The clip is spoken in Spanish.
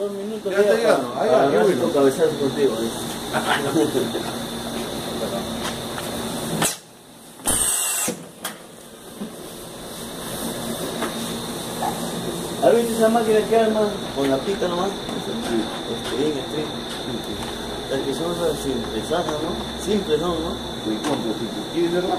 dos minutos. Ya está llegando. Ahí va, ah, qué bueno. cabezazo contigo. ¿eh? Visto esa máquina que arma con la pita nomás? Este, en stream. Las que son esas simples, ¿no? Simples son, ¿no? ¿Cuánto? ¿Quieres verla?